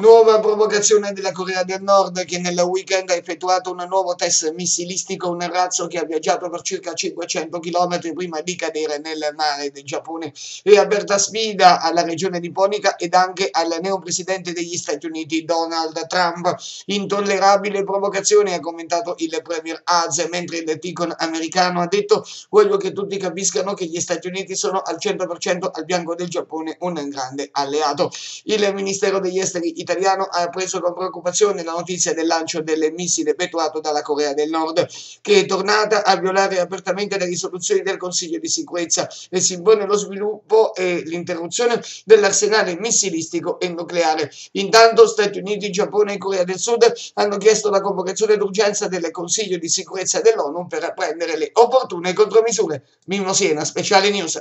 Nuova provocazione della Corea del Nord che nel weekend ha effettuato un nuovo test missilistico, un razzo che ha viaggiato per circa 500 km prima di cadere nel mare del Giappone e aperta sfida alla regione nipponica ed anche al neopresidente degli Stati Uniti Donald Trump. Intollerabile provocazione ha commentato il premier Az, mentre il ticon americano ha detto voglio che tutti capiscano che gli Stati Uniti sono al 100% al bianco del Giappone un grande alleato. Il Ministero degli Esteri italiano italiano ha preso con preoccupazione la notizia del lancio del missile effettuato dalla Corea del Nord, che è tornata a violare apertamente le risoluzioni del Consiglio di sicurezza e si impone lo sviluppo e l'interruzione dell'arsenale missilistico e nucleare. Intanto Stati Uniti, Giappone e Corea del Sud hanno chiesto la convocazione d'urgenza del Consiglio di sicurezza dell'ONU per prendere le opportune contromisure. Mimmo Siena, Speciale News.